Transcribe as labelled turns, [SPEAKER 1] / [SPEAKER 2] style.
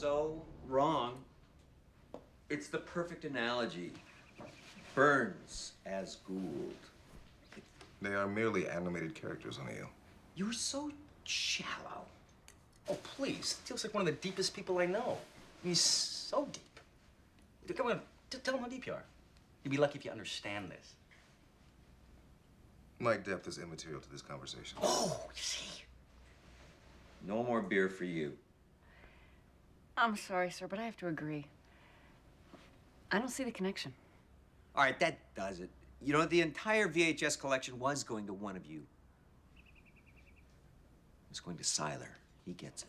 [SPEAKER 1] so wrong. It's the perfect analogy. Burns as Goa'uld.
[SPEAKER 2] They are merely animated characters, O'Neill.
[SPEAKER 1] You're so shallow.
[SPEAKER 3] Oh, please. Teal'c's like one of the deepest people I know. He's so deep. Come on, t- tell him how deep you are. You'd be lucky if you understand this.
[SPEAKER 2] My depth is immaterial to this conversation.
[SPEAKER 3] Oh, you see?
[SPEAKER 1] No more beer for you.
[SPEAKER 4] I'm sorry, sir, but I have to agree. I don't see the connection.
[SPEAKER 5] All right, that does it. You know, the entire VHS collection was going to one of you. It's going to Siler. He gets it.